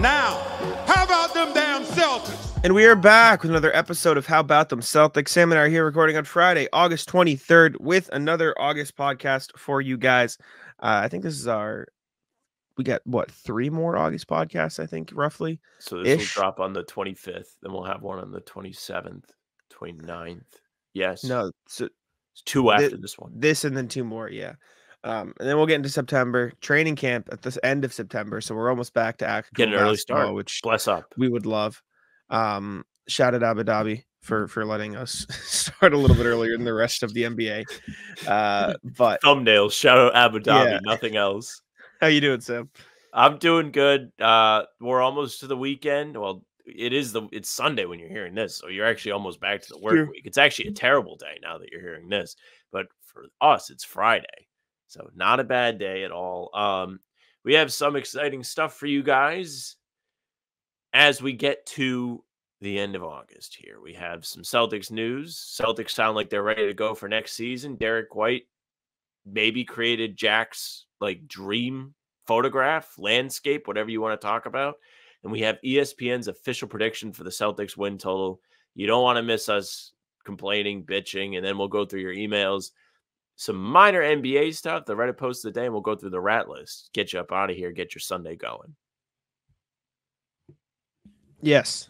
Now, how about them damn Celtics? And we are back with another episode of How About Them Celtics. Sam and I are here recording on Friday, August 23rd, with another August podcast for you guys. Uh, I think this is our, we got what, three more August podcasts, I think, roughly. So this Ish. will drop on the 25th. Then we'll have one on the 27th, 29th. Yes. No, so It's two Thi- after this one. this and then two more, yeah. Um, and then we'll get into September training camp at the end of September. So we're almost back to act. Get an early start. which Bless up. we would love. Um, shout out Abu Dhabi for for letting us start a little bit earlier than the rest of the NBA. Uh, but Thumbnails. Shout out Abu Dhabi. Yeah. Nothing else. how you doing, Sam? I'm doing good. Uh, we're almost to the weekend. Well, it is the it's Sunday when you're hearing this, so you're actually almost back to the work True. week. It's actually a terrible day now that you're hearing this, but for us, it's Friday, so not a bad day at all. Um, we have some exciting stuff for you guys as we get to the end of August. Here we have some Celtics news. Celtics sound like they're ready to go for next season. Derrick White maybe created Jack's like dream photograph, landscape, whatever you want to talk about. And we have ESPN's official prediction for the Celtics win total. You don't want to miss us complaining, bitching, and then we'll go through your emails. Some minor NBA stuff, the Reddit post of the day, and we'll go through the rat list. Get you up out of here, get your Sunday going. Yes.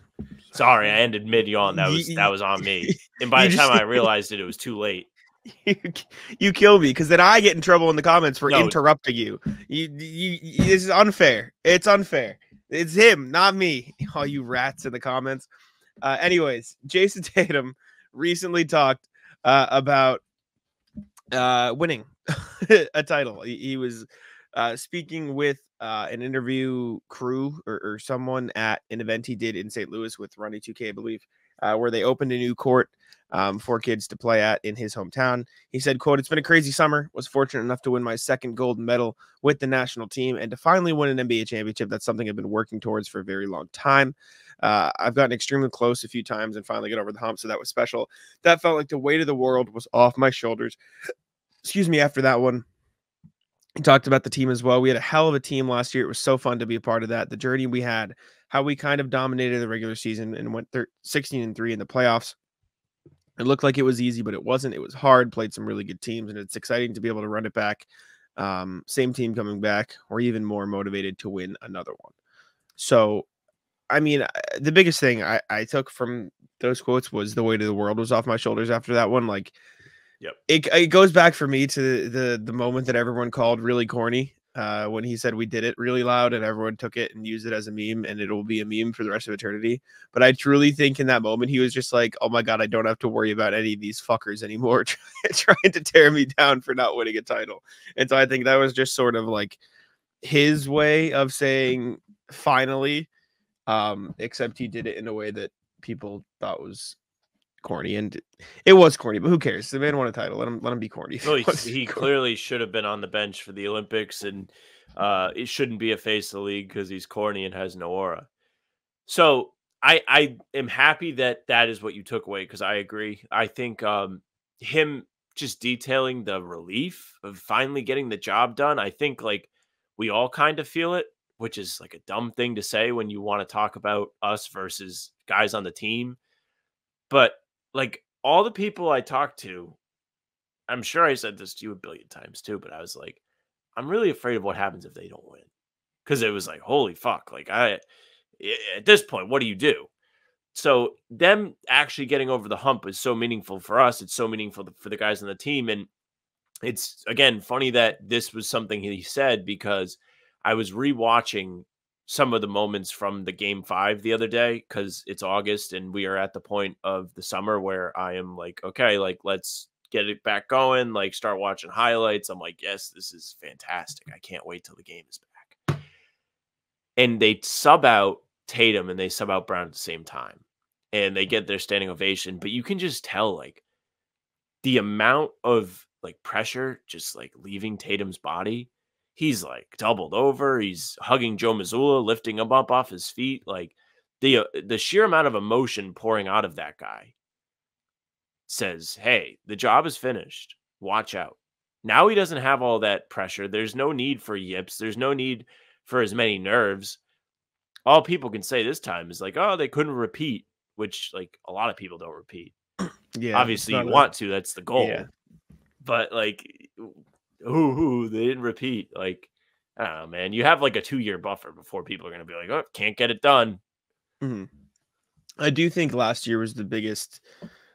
Sorry, I ended mid yawn. That was that was on me. And by the time I realized it, it was too late. you, you kill me because then I get in trouble in the comments for No. interrupting you. You, you, you. This is unfair. It's unfair. It's him, not me. All you rats in the comments. Uh, anyways, Jayson Tatum recently talked uh, about uh, winning a title. He, he was uh, speaking with uh, an interview crew or, or someone at an event he did in St. Louis with Ronnie 2K, I believe, uh, where they opened a new court um, for kids to play at in his hometown. He said, quote, it's been a crazy summer. Was fortunate enough to win my second gold medal with the national team and to finally win an NBA championship. That's something I've been working towards for a very long time. Uh, I've gotten extremely close a few times and finally get over the hump. So that was special. That felt like the weight of the world was off my shoulders. Excuse me, after that one. He talked about the team as well. We had a hell of a team last year. It was so fun to be a part of that. The journey we had, how we kind of dominated the regular season and went thir- 16 and 3 in the playoffs. It looked like it was easy, but it wasn't. It was hard. Played some really good teams, and it's exciting to be able to run it back. Um, same team coming back, or even more motivated to win another one. So, I mean, the biggest thing I, I took from those quotes was the weight of the world was off my shoulders after that one. Like, Yep. it, it goes back for me to the, the the moment that everyone called really corny uh, when he said we did it really loud and everyone took it and used it as a meme and it will be a meme for the rest of eternity. But I truly think in that moment he was just like, "Oh my god, I don't have to worry about any of these fuckers anymore trying to tear me down for not winning a title." And so I think that was just sort of like his way of saying finally, um, except he did it in a way that people thought was corny and it was corny, but who cares? The man won a title. Let him let him be corny. Well, he, he clearly should have been on the bench for the Olympics, and uh, it shouldn't be a face of the league because he's corny and has no aura. So I I am happy that that is what you took away because I agree. I think um, him just detailing the relief of finally getting the job done. I think like we all kind of feel it, which is like a dumb thing to say when you want to talk about us versus guys on the team. But like all the people I talked to, I'm sure I said this to you a billion times too, but I was like, I'm really afraid of what happens if they don't win. Cause it was like, holy fuck. Like, I, i- at this point, what do you do? So, them actually getting over the hump is so meaningful for us. It's so meaningful for the guys on the team. And it's, again, funny that this was something he said because I was rewatching some of the moments from the game five the other day because it's August and we are at the point of the summer where I am like, okay, like let's get it back going, like start watching highlights. I'm like, yes, this is fantastic. I can't wait till the game is back. And they sub out Tatum and they sub out Brown at the same time. And they get their standing ovation, but you can just tell like the amount of like pressure just like leaving Tatum's body he's like doubled over. He's hugging Joe Mazzulla, lifting him up off his feet. Like the uh, the sheer amount of emotion pouring out of that guy says, "Hey, the job is finished. Watch out." Now he doesn't have all that pressure. There's no need for yips. There's no need for as many nerves. all people can say this time is like, oh, they couldn't repeat, which like a lot of people don't repeat. Yeah, Obviously, you want to. That's the goal. Yeah. But like, ooh, ooh, they didn't repeat. Like, I don't know, man. You have like a two year buffer before people are gonna be like, oh, can't get it done. Mhm. I do think last year was the biggest,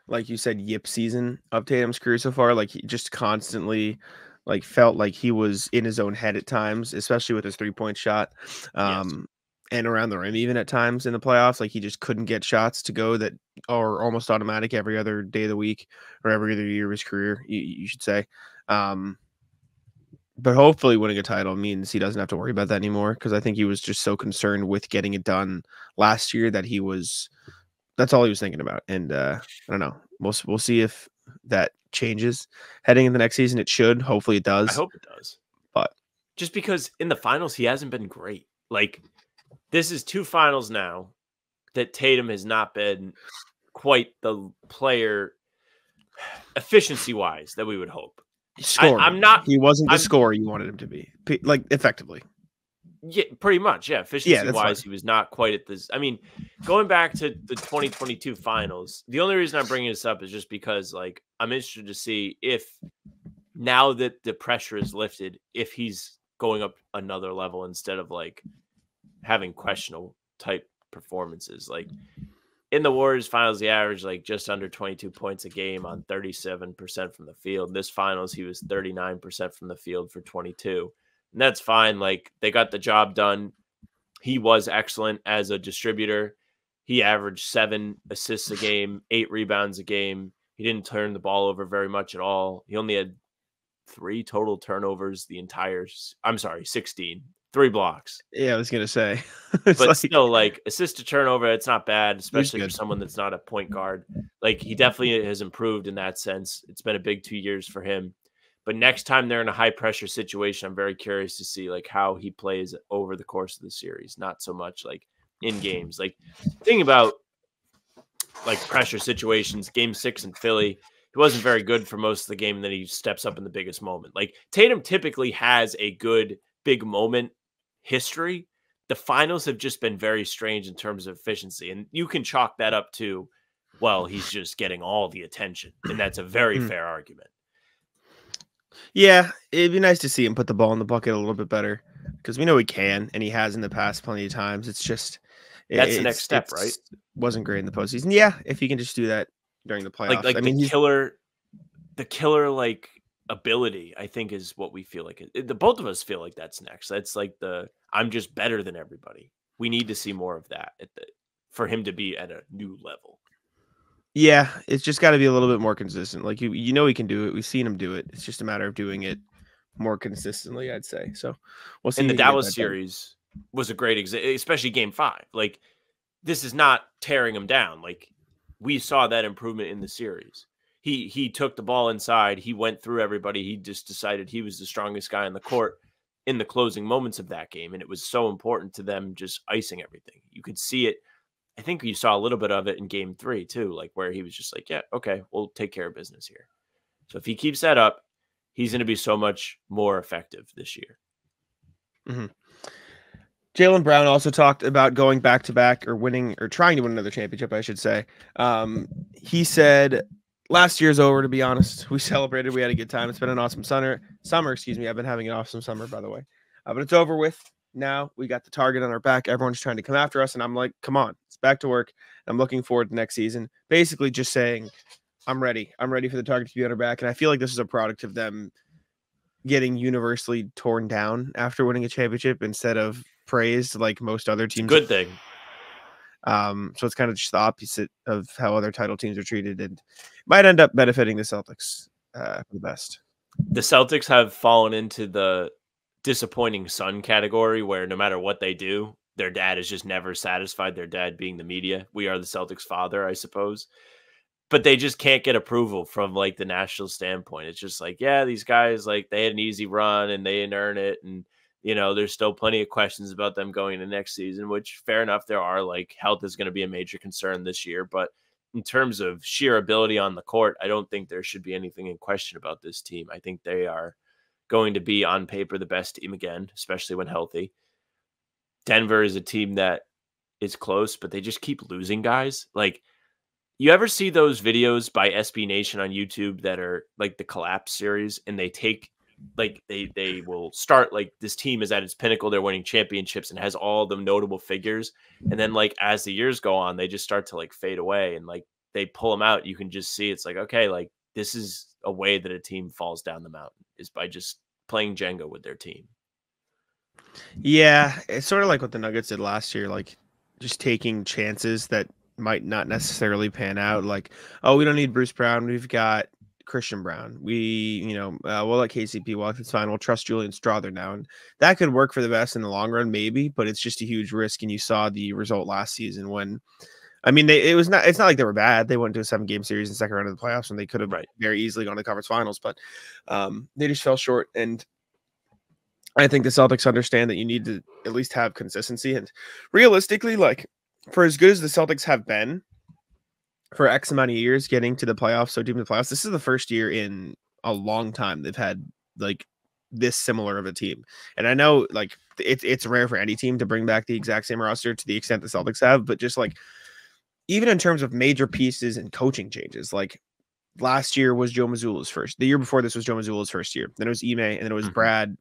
like you said, yip season of Tatum's career so far. Like he just constantly, like felt like he was in his own head at times, especially with his three point shot, um, and around the rim even at times in the playoffs. Like he just couldn't get shots to go that are almost automatic every other day of the week or every other year of his career. You, you should say. Um, but hopefully, winning a title means he doesn't have to worry about that anymore. Because I think he was just so concerned with getting it done last year that he was that's all he was thinking about and uh i don't know we'll we'll see if that changes heading in the next season it should hopefully it does I hope it does. But- just because in the finals he hasn't been great. Like this is two finals now that Tatum has not been quite the player efficiency wise that we would hope. Scoring. I'm not- he wasn't the I'm- scorer you wanted him to be like effectively Yeah, pretty much. Yeah, efficiency that's wise, he was not quite at this. I mean, going back to the 2022 finals, the only reason I'm bringing this up is just because, like, I'm interested to see if now that the pressure is lifted, if he's going up another level instead of like having questionable type performances. Like in the Warriors finals, he averaged like just under 22 points a game on 37% from the field. This finals, he was 39% from the field for 22 and that's fine. Like they got the job done. He was excellent as a distributor. He averaged seven assists a game, eight rebounds a game. He didn't turn the ball over very much at all. He only had three total turnovers the entire. I'm sorry, 16, three blocks. yeah i was gonna say But like- still, like assist to turnover, it's not bad, especially for someone that's not a point guard. Like he definitely has improved in that sense. It's been a big two years for him. But next time they're in a high pressure situation, I'm very curious to see like how he plays over the course of the series. Not so much like in games. Like thing about like pressure situations, game six in Philly, he wasn't very good for most of the game. And then he steps up in the biggest moment. Like Tatum typically has a good big moment history. The finals have just been very strange in terms of efficiency. And you can chalk that up to, well, he's just getting all the attention. And that's a very Mm. fair argument. yeah it'd be nice to see him put the ball in the bucket a little bit better because we know he can and he has in the past plenty of times it's just That's the next step, right? wasn't great in the postseason yeah if he can just do that during the playoffs like like i mean the killer the killer like ability i think is what we feel like it, the both of us feel like that's next that's like the i'm just better than everybody we need to see more of that at the, for him to be at a new level Yeah, it's just got to be a little bit more consistent. Like you, you know, he can do it. We've seen him do it. It's just a matter of doing it more consistently. I'd say. So we'll see. and the if he can get dallas that done. series was a great example especially game five like this is not tearing him down like we saw that improvement in the series he he took the ball inside he went through everybody he just decided he was the strongest guy on the court in the closing moments of that game and it was so important to them just icing everything. You could see it i think you saw a little bit of it in game three too like where he was just like yeah okay we'll take care of business here. So if he keeps that up he's going to be so much more effective this year. Jaylen Brown also talked about going back to back or winning or trying to win another championship, I should say. Um, he said last year's over, to be honest. We celebrated, we had a good time. It's been an awesome summer. Summer, excuse me. I've been having an awesome summer, by the way. Uh, but it's over with. Now we got the target on our back. Everyone's trying to come after us. And I'm like, come on, it's back to work. I'm looking forward to next season. Basically, just saying, I'm ready. I'm ready for the target to be on our back. And I feel like this is a product of them getting universally torn down after winning a championship instead of praised like most other teams. good thing Um, so it's kind of just the opposite of how other title teams are treated, and might end up benefiting the Celtics uh, for the best. the Celtics have fallen into the disappointing son category where no matter what they do, their dad is just never satisfied. Their dad being the media. We are the Celtics' father, I suppose. But they just can't get approval from like the national standpoint. It's just like, yeah, these guys like they had an easy run and they didn't earn it. And you know, there's still plenty of questions about them going to next season, which fair enough, there are like health is going to be a major concern this year. But in terms of sheer ability on the court, I don't think there should be anything in question about this team. I think they are going to be on paper the best team again, especially when healthy. Denver is a team that is close, but they just keep losing guys. Like, you ever see those videos by SB Nation on YouTube that are like the collapse series and they take like they they will start like this team is at its pinnacle they're winning championships and has all the notable figures and then like as the years go on they just start to like fade away and like they pull them out you can just see it's like okay like this is a way that a team falls down the mountain is by just playing Jenga with their team. Yeah, it's sort of like what the Nuggets did last year, like just taking chances that might not necessarily pan out. Like, oh, we don't need Bruce Brown. We've got Christian Braun. We, you know, uh, we'll let KCP walk. It's fine. We'll trust Julian Strawther now. And that could work for the best in the long run, maybe, but it's just a huge risk. And you saw the result last season when I mean, they it was not. It's not like they were bad. They went to a seven game series in the second round of the playoffs, and they could have right. very easily gone to the conference finals, but um, they just fell short. And I think the Celtics understand that you need to at least have consistency. And realistically, like for as good as the Celtics have been for X amount of years, getting to the playoffs, so deep in the playoffs, this is the first year in a long time they've had like this similar of a team. And I know like it's it's rare for any team to bring back the exact same roster to the extent the Celtics have, but just like even in terms of major pieces and coaching changes, like last year was Joe Mazzulla's first. The year before this was Joe Mazzulla's first year. Then it was Ime, and then it was mm-hmm. Brad.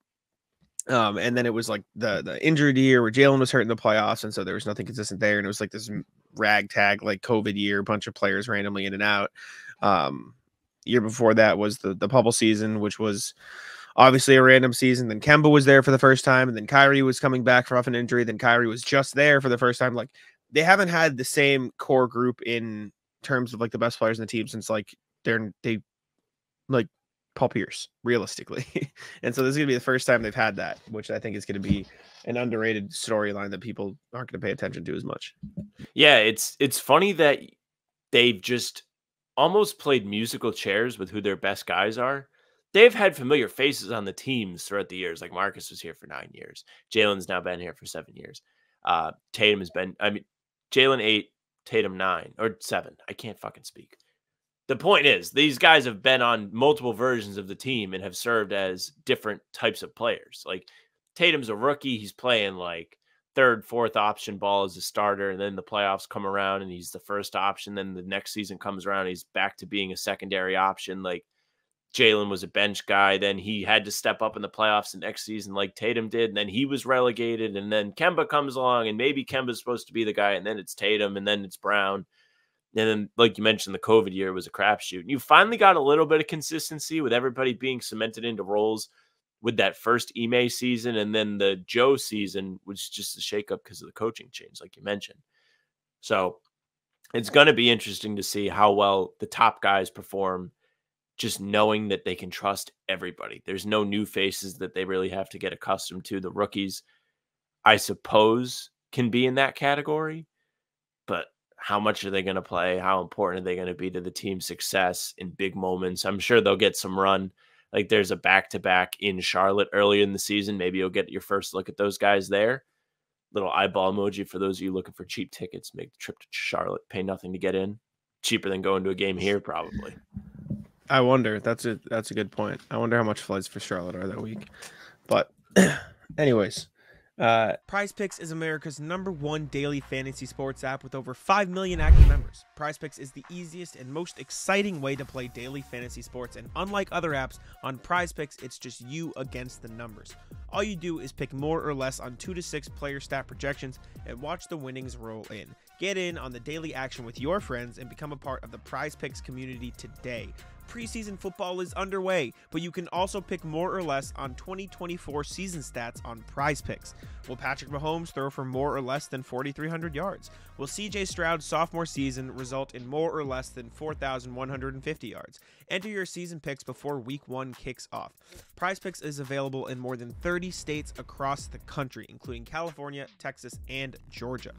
Um, and then it was like the the injured year where Jaylen was hurt in the playoffs, and so there was nothing consistent there. And it was like this ragtag like COVID year, bunch of players randomly in and out. Um, year before that was the the bubble season, which was obviously a random season. Then Kemba was there for the first time, and then Kyrie was coming back from an injury. Then Kyrie was just there for the first time. Like they haven't had the same core group in terms of like the best players in the team since like they're they like Paul Pierce, realistically. and so this is gonna be the first time they've had that, which I think is gonna be an underrated storyline that people aren't gonna pay attention to as much. Yeah, it's it's funny that they've just almost played musical chairs with who their best guys are. They've had familiar faces on the teams throughout the years. Like Marcus was here for nine years. Jaylen's now been here for seven years. Uh, Tatum has been. I mean, Jaylen eight, Tatum nine or seven. I can't fucking speak. The point is, these guys have been on multiple versions of the team and have served as different types of players. Like Tatum's a rookie, he's playing like third, fourth option ball as a starter, and then the playoffs come around and he's the first option. Then the next season comes around, he's back to being a secondary option. Like Jaylen was a bench guy. Then he had to step up in the playoffs the next season, like Tatum did. And then he was relegated. And then Kemba comes along, and maybe Kemba's supposed to be the guy. And then it's Tatum, and then it's Brown. And then, like you mentioned, the COVID year was a crapshoot. And you finally got a little bit of consistency with everybody being cemented into roles with that first Ime season. And then the Joe season was just a shakeup because of the coaching change, like you mentioned. So it's going to be interesting to see how well the top guys perform just knowing that they can trust everybody. There's no new faces that they really have to get accustomed to. The rookies, I suppose, can be in that category, but how much are they going to play? How important are they going to be to the team's success in big moments? I'm sure they'll get some run. Like there's a back to back in Charlotte early in the season. Maybe you'll get your first look at those guys there. Little eyeball emoji for those of you looking for cheap tickets. Make the trip to Charlotte, pay nothing to get in. Cheaper than going to a game here, probably. I wonder. That's a that's a good point. I wonder how much flights for Charlotte are that week. But anyways, uh, Prize Picks is America's number one daily fantasy sports app with over 5 million active members. Prize Picks is the easiest and most exciting way to play daily fantasy sports, and unlike other apps, on Prize Picks, it's just you against the numbers. All you do is pick more or less on 2 to 6 player stat projections and watch the winnings roll in. Get in on the daily action with your friends and become a part of the Prize Picks community today preseason football is underway, but you can also pick more or less on 2024 season stats on prize picks. Will Patrick Mahomes throw for more or less than 4,300 yards? Will CJ Stroud's sophomore season result in more or less than 4,150 yards? Enter your season picks before week one kicks off. Prize Picks is available in more than 30 states across the country, including California, Texas, and Georgia.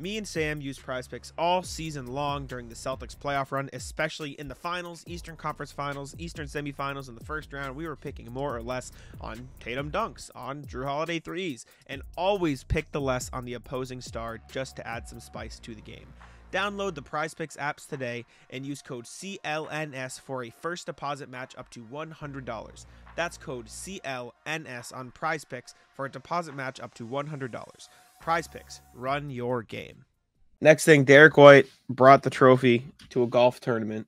Me and Sam used prize picks all season long during the Celtics playoff run, especially in the finals, Eastern Conference finals, Eastern semifinals, in the first round. We were picking more or less on Tatum dunks, on Jrue Holiday threes, and always pick the less on the opposing star just to add some spice to the game. Download the Prize Picks apps today and use code CLNS for a first deposit match up to $100. That's code CLNS on Prize Picks for a deposit match up to $100. Prize Picks, run your game. Next thing, Derrick White brought the trophy to a golf tournament,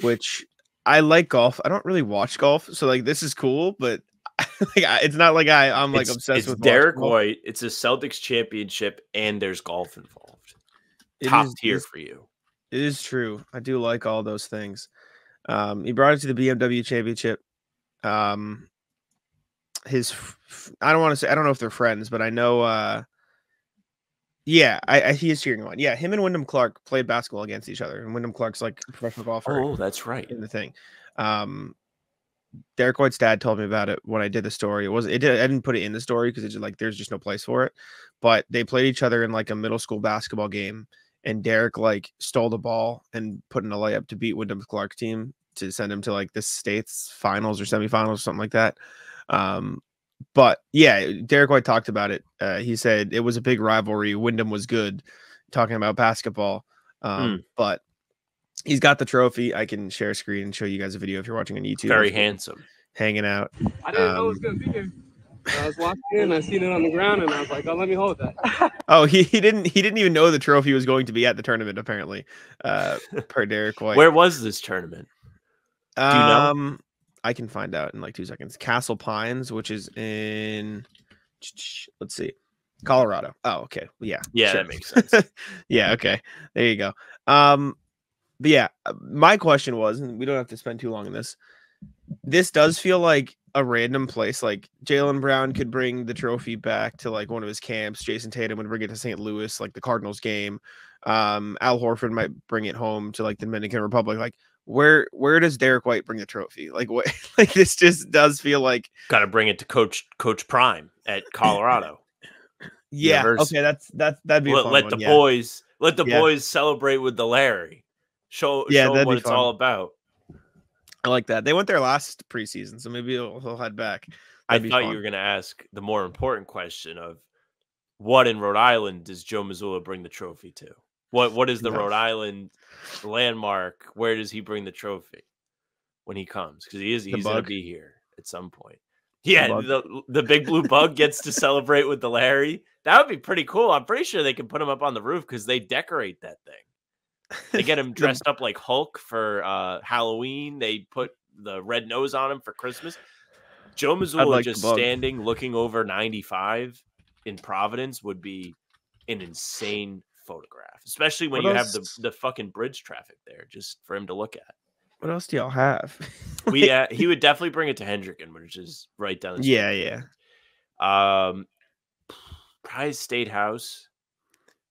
which I like golf. I don't really watch golf, so like this is cool, but like I- it's not like I I'm like It's- obsessed it's with Derrick golf. White. It's a Celtics championship, and there's golf involved. It Top is- tier for you. It is true. I do like all those things. Um, he brought it to the BMW Championship. Um, his, f- f- I don't want to say, I don't know if they're friends, but I know. Uh, yeah, I, I he is cheering him on. Yeah, him and Wyndham Clark played basketball against each other, and Wyndham Clark's like a professional golfer Oh, that's right. in the thing. Um, Derrick White's dad told me about it when I did the story. It was it did I didn't put it in the story because it's just like there's just no place for it. But they played each other in like a middle school basketball game, and Derrick like stole the ball and put in a layup to beat Wyndham Clark's team to send him to like the states finals or semifinals or something like that. Um, but yeah, Derrick White talked about it. Uh, he said it was a big rivalry. Wyndham was good, talking about basketball. Um, but he's got the trophy. I can share a screen and show you guys a video if you're watching on YouTube. Very handsome. hanging out. I didn't know it was Um, gonna be here. I was walking in, I seen it on the ground, and I was like, "Oh, let me hold that." Oh, he, he didn't he didn't even know the trophy was going to be at the tournament. Apparently, uh, per Derrick White. Where was this tournament? you know? Um, I can find out in like two seconds. Castle Pines, which is in, let's see, Colorado. Oh, okay. Yeah. Yeah, sure. that makes sense. yeah. Okay. There you go. Um, but yeah, uh, my question was, and we don't have to spend too long on this. This does feel like a random place. Like Jaylen Brown could bring the trophy back to like one of his camps. Jayson Tatum would bring it to St. Louis, like the Cardinals game. Um, Al Horford might bring it home to like the Dominican Republic. Like where where does Derrick White bring the trophy? Like what? Like this just does feel like Got to bring it to Coach Coach Prime at Colorado. yeah. University. Okay, that's that's that'd be a let fun let the yeah. boys let the Yeah. boys celebrate with the Larry. Show Yeah, show what it's fun. all about. I like that. They went there last preseason, so maybe he'll, he'll head back. I That'd be thought fun. you were going to ask the more important question of what in Rhode Island does Joe Mazzulla bring the trophy to? What what is the. Rhode Island landmark? Where does he bring the trophy when he comes? Because he is he's to be here at some point. Yeah, bug? the the big blue bug gets to celebrate with the Larry. That would be pretty cool. I'm pretty sure they can put him up on the roof because they decorate that thing. They get him dressed up like Hulk for uh, Halloween. They put the red nose on him for Christmas. Joe Mazzulla like just standing looking over 95 in Providence would be an insane photograph, especially when What you have the, the fucking bridge traffic there just for him to look at. What else do y'all have? We uh, he would definitely bring it to Hendricken, which is right down the street. yeah, yeah, Um, Prize State House.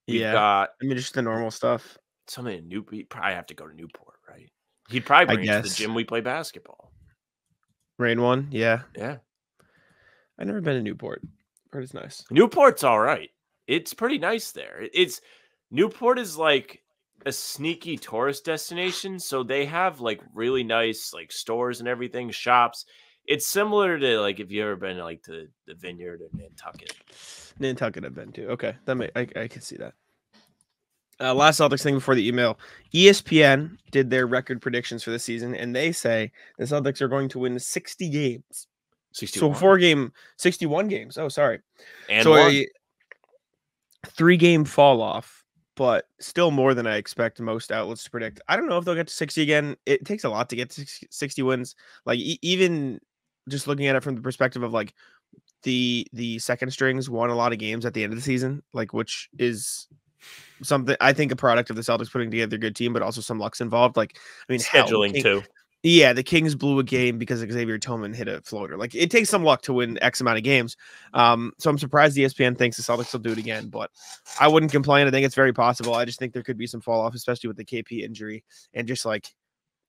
We've yeah. got I mean, just the normal stuff. something in Newport. He'd probably have to go to Newport, right? He'd probably bring it to the gym we play basketball. Rain one, yeah. Yeah. I've never been to Newport. Heard it's nice. Newport's all right. It's pretty nice there. It's Newport is like a sneaky tourist destination, so they have like really nice like stores and everything, shops. It's similar to like if you ever been like to the Vineyard or Nantucket. Nantucket I've been to. Okay, that may I, I can see that. Uh, last Celtics thing before the email. ESPN did their record predictions for the season, and they say the Celtics are going to win 60 games. 61. So four game, 61 games. Oh, sorry. and so one. a three game fall off, but still more than I expect most outlets to predict. I don't know if they'll get to 60 again. It takes a lot to get to 60 60 wins. Like e- even just looking at it from the perspective of like the the second strings won a lot of games at the end of the season, like which is something I think a product of the Celtics putting together a good team, but also some luck's involved. Like I mean, hell, scheduling King- too. Yeah, the Kings blew a game because Xavier Tillman hit a floater. Like it takes some luck to win X amount of games. Um, so I'm surprised ESPN thinks the Celtics will do it again, but I wouldn't complain. I think it's very possible. I just think there could be some fall off, especially with the KP injury and just like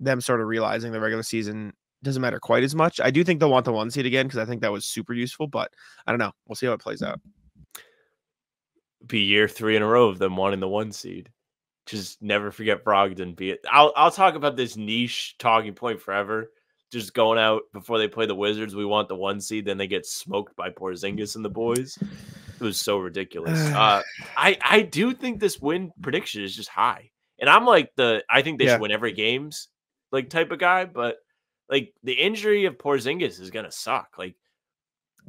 them sort of realizing the regular season doesn't matter quite as much. I do think they'll want the one seed again because I think that was super useful, but I don't know. We'll see how it plays out. Be year three in a row of them wanting the one seed. Just never forget Brogdon. Be it. I'll I'll talk about this niche talking point forever. Just going out before they play the Wizards. We want the one seed, then they get smoked by Porzingis and the boys. It was so ridiculous. Uh, I I do think this win prediction is just high, and I'm like the I think they Yeah. should win every games like type of guy, but like the injury of Porzingis is gonna suck. Like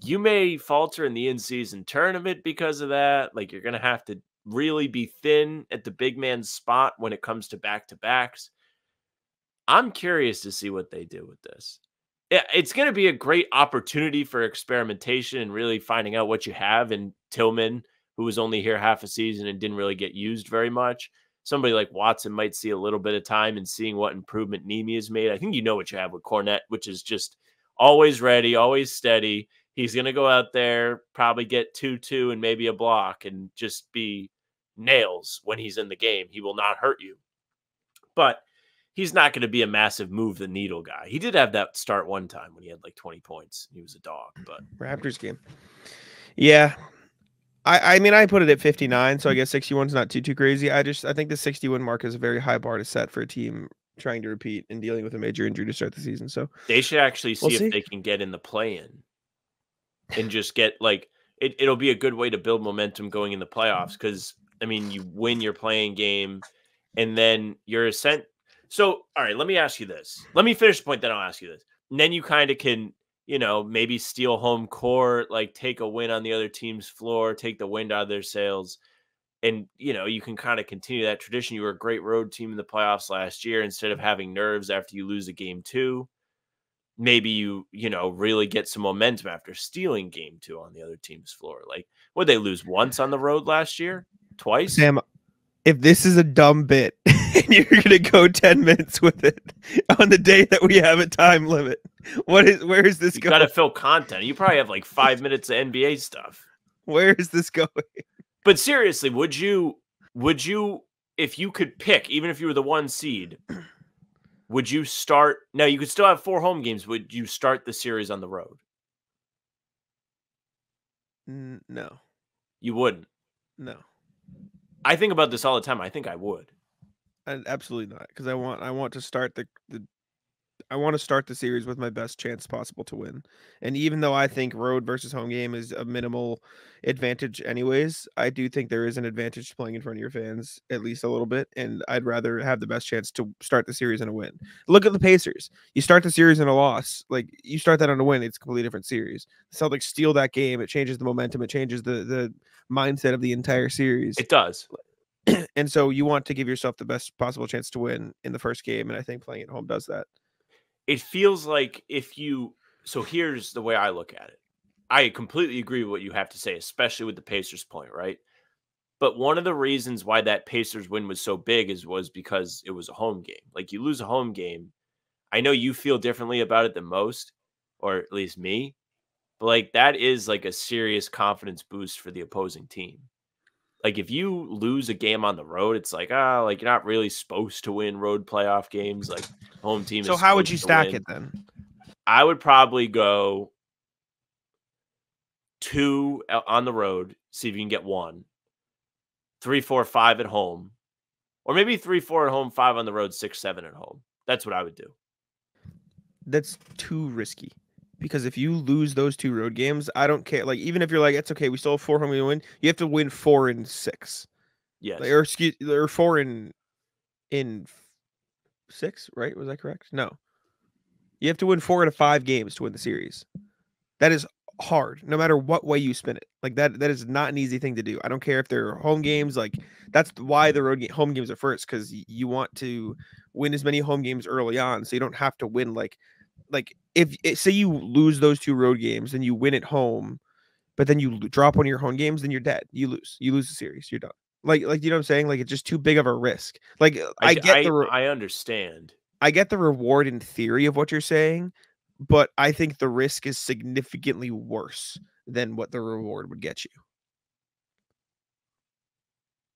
you may falter in the in-season tournament because of that. Like you're going to have to really be thin at the big man spot when it comes to back-to-backs. I'm curious to see what they do with this. It's going to be a great opportunity for experimentation and really finding out what you have in Tillman, who was only here half a season and didn't really get used very much. Somebody like Watson might see a little bit of time and seeing what improvement Nemi has made. I think you know what you have with Kornet, which is just always ready, always steady. He's going to go out there, probably get 2 2 and maybe a block and just be nails when he's in the game. He will not hurt you. But he's not going to be a massive move the needle guy. He did have that start one time when he had like 20 points. He was a dog, but Raptors game. Yeah. I, I mean I put it at 59, so I guess 61 is not too too crazy. I just I think the 61 mark is a very high bar to set for a team trying to repeat and dealing with a major injury to start the season. So they should actually see We'll if see. they can get in the play in and just get like it, it'll be a good way to build momentum going in the playoffs because I mean you win your playing game and then you're sent. So all right, let me ask you this. Let me finish the point, then I'll ask you this. And then you kind of can, you know, maybe steal home court, like take a win on the other team's floor, take the wind out of their sails and you know you can kind of continue that tradition. You were a great road team in the playoffs last year. Instead of having nerves after you lose a game two, maybe you you know really get some momentum after stealing game two on the other team's floor. Like would they lose once on the road last year? Twice? Sam, if this is a dumb bit and you're gonna go 10 minutes with it on the day that we have a time limit, what is where is this you going? got to fill content. You probably have like five minutes of NBA stuff. Where is this going? But seriously, would you would you if you could pick, even if you were the one seed, would you start now you could still have four home games, would you start the series on the road? No, You wouldn't. no, I think about this all the time. I think I would. I, absolutely not. Because I want I want to start the, the I want to start the series with my best chance possible to win. And even though I think road versus home game is a minimal advantage, anyways, I do think there is an advantage to playing in front of your fans at least a little bit. And I'd rather have the best chance to start the series in a win. Look at the Pacers. You start the series in a loss, like you start that on a win, it's a completely different series. The Celtics steal that game. It changes the momentum. It changes the the mindset of the entire series. It does. and so you want to give yourself the best possible chance to win in the first game. And I think playing at home does that. It feels like if you so here's the way I look at it. I completely agree with what you have to say, especially with the Pacers point, right? But one of the reasons why that Pacers win was so big is was because it was a home game. Like you lose a home game. I know you feel differently about it than most, or at least me. But like that is like a serious confidence boost for the opposing team. Like if you lose a game on the road, it's like ah, like you're not really supposed to win road playoff games. Like home team. So how would you stack win. it then? I would probably go two o- on the road, see if you can get one, three, four, five at home, or maybe three, four at home, five on the road, six, seven at home. That's what I would do. That's too risky. Because if you lose those two road games, I don't care. Like even if you're like, it's okay, we still have four home we win. You have to win four and six, Yes. like, or excuse, or four in in six. Right? Was that correct? No. You have to win four out of five games to win the series. That is hard, no matter what way you spin it. Like that, that is not an easy thing to do. I don't care if they're home games. Like that's why the road ga- home games are first because you want to win as many home games early on, so you don't have to win like, like if say you lose those two road games and you win at home, but then you drop one of your home games, then you're dead. You lose. You lose the series. You're done. Like, like you know what I'm saying? Like it's just too big of a risk. Like uh, I get I, the re- I understand. I get the reward in theory of what you're saying, but I think the risk is significantly worse than what the reward would get you.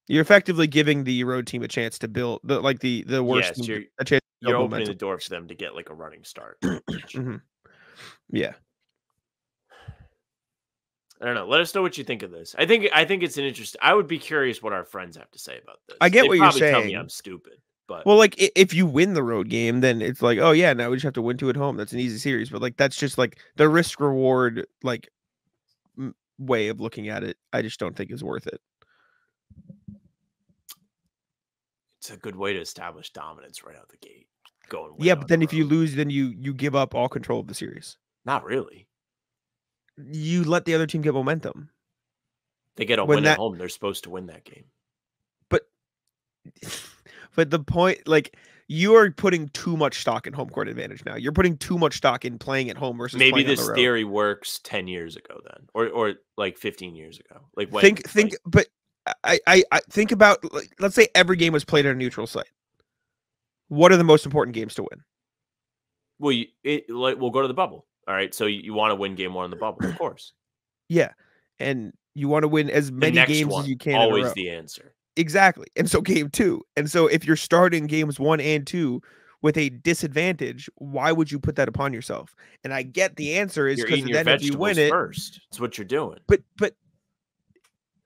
You're effectively giving the road team a chance to build the like the the worst Yes, team you're- a chance to You're opening the door for them to get like a running start. Mhm. Yeah. I don't know. Let us know what you think of this. I think I think it's an interesting. I would be curious what our friends have to say about this. I get They'd what you're probably Tell me saying. I'm stupid, but Well, like if you win the road game, then it's like, oh yeah, now we just have to win two at home. That's an easy series. But like that's just like the risk reward like m- way of looking at it. I just don't think is worth it. It's a good way to establish dominance right out the gate. Going. Yeah, but then the if you lose, then you you give up all control of the series. not really. you let the other team get momentum. They get a When win that- at home. They're supposed to win that game. but but the point, like, you are putting too much stock in home court advantage now. You're putting too much stock in playing at home versus Maybe this the theory works ten years ago then, or or like fifteen years ago. Like when think think like, but I, I i think about like, let's say every game was played at a neutral site what are the most important games to win well, you, it, like we'll go to the bubble. All right, so you, you want to win game one in the bubble, of course. yeah and you want to win as many games one, as you can always the answer. exactly and so game two and so if you're starting games one and two with a disadvantage why would you put that upon yourself and i get the answer is because then if you win it first. It's what you're doing. but but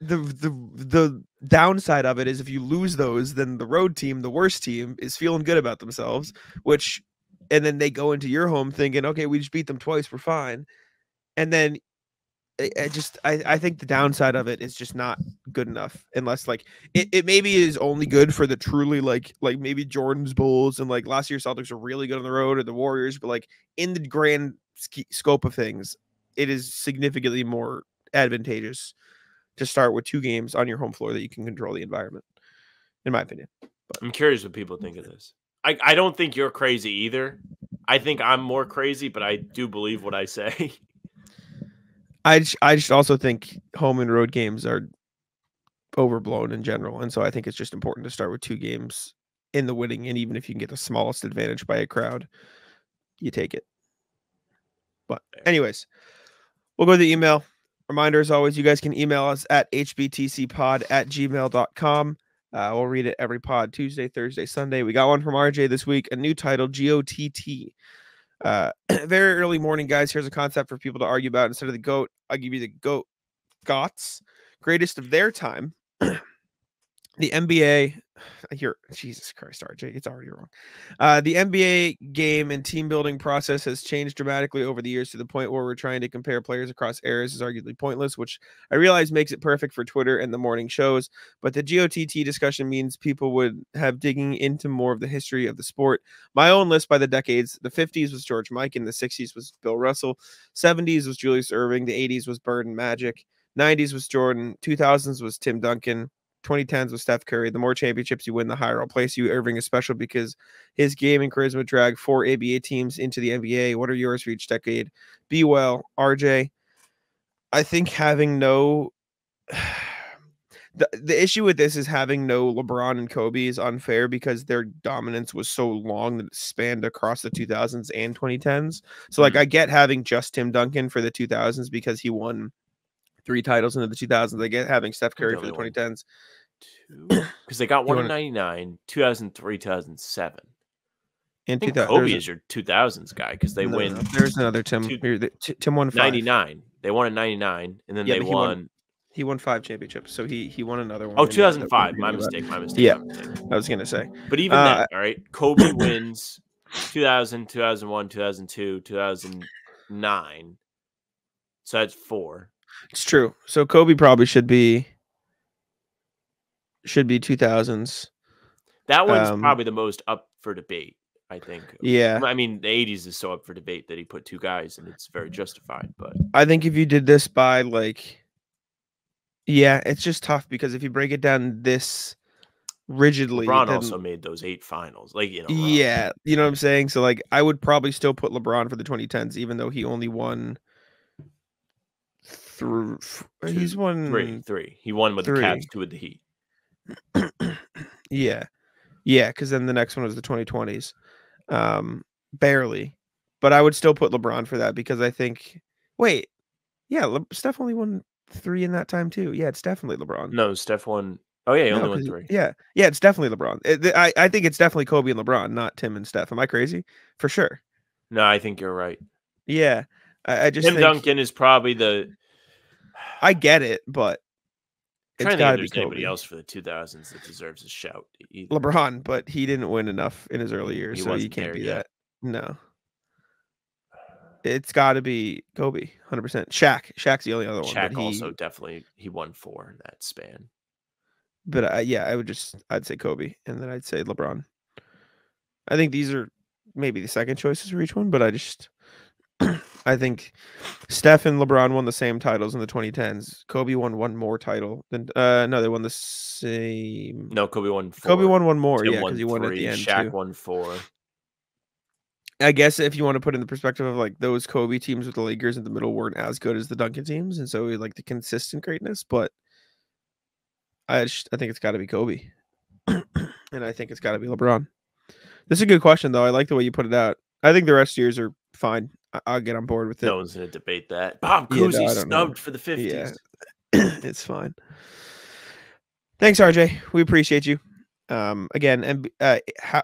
the the the downside of it is if you lose those then the road team the worst team is feeling good about themselves which and then they go into your home thinking okay we just beat them twice we're fine. And then I, I just I, I think the downside of it is just not good enough unless like it, it maybe is only good for the truly like like maybe jordan's bulls and like last year celtics are really good on the road or the warriors but like in the grand scope of things it is significantly more advantageous to start with two games on your home floor that you can control the environment in my opinion I'm curious what people think of this. I, I don't think you're crazy either. I think I'm more crazy, but I do believe what I say. I just, I just also think home and road games are overblown in general, and so I think it's just important to start with two games in the winning, and even if you can get the smallest advantage by a crowd, you take it. But anyways, we'll go to the email. Reminder as always, you guys can email us at hbtcpod at gmail.com. Uh, we'll read it every pod Tuesday, Thursday, Sunday. We got one from RJ this week, a new title, GOTT. Uh, very early morning, guys. Here's a concept for people to argue about. Instead of the goat, I'll give you the goat gots, greatest of their time. the NBA, here, Jesus Christ, RJ, it's already wrong. Uh, the NBA game and team building process has changed dramatically over the years to the point where we're trying to compare players across eras is arguably pointless, which I realize makes it perfect for Twitter and the morning shows. But the GOTT discussion means people would have digging into more of the history of the sport. My own list by the decades the 50s was George Mikan, and the 60s was Bill Russell, 70s was Julius Erving, the 80s was Bird and Magic, 90s was Jordan, 2000s was Tim Duncan. 2010s with Steph Curry. The more championships you win, the higher I'll place you. Erving is special because his game and charisma drag four ABA teams into the NBA. What are yours for each decade? Be well, RJ. I think having no the, the issue with this is having no LeBron and Kobe is unfair because their dominance was so long that it spanned across the 2000s and 2010s. So like Mhm. I get having just Tim Duncan for the 2000s because he won three titles into the 2000s. I get having Steph Curry for the only won 2010s. Because they got one in wanna- 99, 2003, 2007. I And 2000 Kobe is your 2000s guy because they no, win no, There's another Tim. two- Here, the- Tim won five. 99. They won in 99, and then Yeah, they he won won. He won five championships, so he he won another one. Oh, that- that we 2005. My mistake. My mistake. Yeah. my mistake. I was gonna say. But even Uh, then, all right, Kobe wins 2000, 2001, 2002, 2009. So that's four. It's true. So Kobe probably should be should be 2000s. That one's Um, probably the most up for debate, I think. Yeah. I mean, the 80s is so up for debate that he put two guys, and it's very justified. But I think if you did this by like Yeah, it's just tough because if you break it down this rigidly, LeBron then- also made those eight finals. Like, you know, Yeah, you know what I'm saying? So like I would probably still put LeBron for the 2010s even though he only won through he's won three, three. He won with the three. Cavs, two with the Heat. Yeah. Yeah, because then the next one was the 2020s. Um, barely. But I would still put LeBron for that because I think wait, yeah, Le- Steph only won three in that time too. Yeah, it's definitely LeBron. No, Steph won. Oh, yeah, he No, only won 'cause- three. Yeah, yeah, it's definitely LeBron. It- I, I think it's definitely Kobe and LeBron, not Tim and Steph. Am I crazy? For sure. No, I think you're right. Yeah, I, I just Tim think Duncan is probably the. I get it, but it's trying to think if be there's anybody else for the 2000s that deserves a shout. either. LeBron, but he didn't win enough in his early years, He so you can't be yet. that. No. It's got to be Kobe, 100%. Shaq. Shaq's the only other one. Shaq he, also definitely he won four in that span. But I, yeah, I would just, I'd say Kobe, and then I'd say LeBron. I think these are maybe the second choices for each one, but I just, I think Steph and LeBron won the same titles in the 2010s. Kobe won one more title than uh no, they won the same. No, Kobe won. Four. Kobe won one more, Tim yeah, because he won at the end Shaq too. won four. I guess if you want to put in the perspective of like those Kobe teams with the Lakers in the middle weren't as good as the Duncan teams, and so like the consistent greatness, but I just, I think it's got to be Kobe, and I think it's got to be LeBron. This is a good question though. I like the way you put it out. I think the rest years are fine. I- I'll get on board with it. No one's gonna debate that. Bob Yeah, no, Cousy know. snubbed for the fifties. Yeah, it's fine. Thanks, RJ. We appreciate you. Um, again, and uh, how,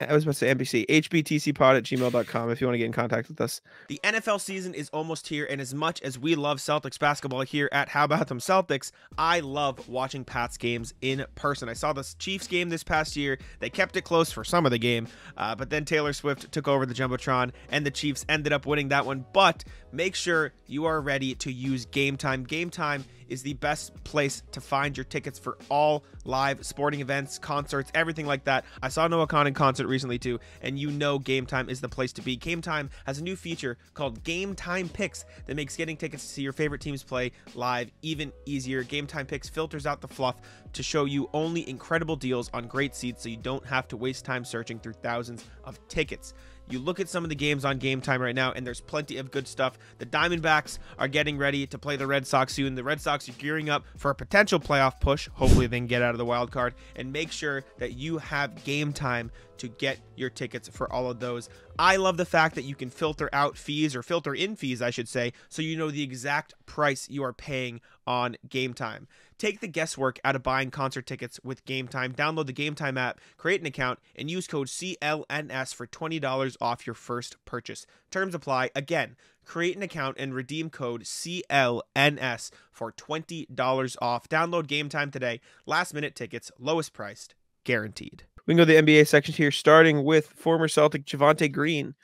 I was about to say NBC, hbtcpod at gmail.com if you want to get in contact with us. The NFL season is almost here, and as much as we love Celtics basketball here at How About Them Celtics, I love watching Pats games in person. I saw the Chiefs game this past year. They kept it close for some of the game, uh, but then Taylor Swift took over the Jumbotron, and the Chiefs ended up winning that one. But make sure you are ready to use Game Time. Game Time is the best place to find your tickets for all live sporting events, concerts, everything like that. I saw Noah Kahan in concert recently too, and you know Game Time is the place to be. Game Time has a new feature called Game Time Picks that makes getting tickets to see your favorite teams play live even easier. Game Time Picks filters out the fluff to show you only incredible deals on great seats so you don't have to waste time searching through thousands of tickets. You look at some of the games on Game Time right now, and there's plenty of good stuff. The Diamondbacks are getting ready to play the Red Sox soon. The Red Sox are gearing up for a potential playoff push. Hopefully, they can get out of the wild card. And make sure that you have Game Time to get your tickets for all of those. I love the fact that you can filter out fees or filter in fees, I should say, so you know the exact price you are paying on Game Time. Take the guesswork out of buying concert tickets with Game Time. Download the Game Time app, create an account, and use code CLNS for $20 off your first purchase. Terms apply. Again, create an account and redeem code CLNS for $20 off. Download Game Time today. Last minute tickets, lowest priced, guaranteed. We can go to the NBA section here, starting with former Celtic Javonte Green,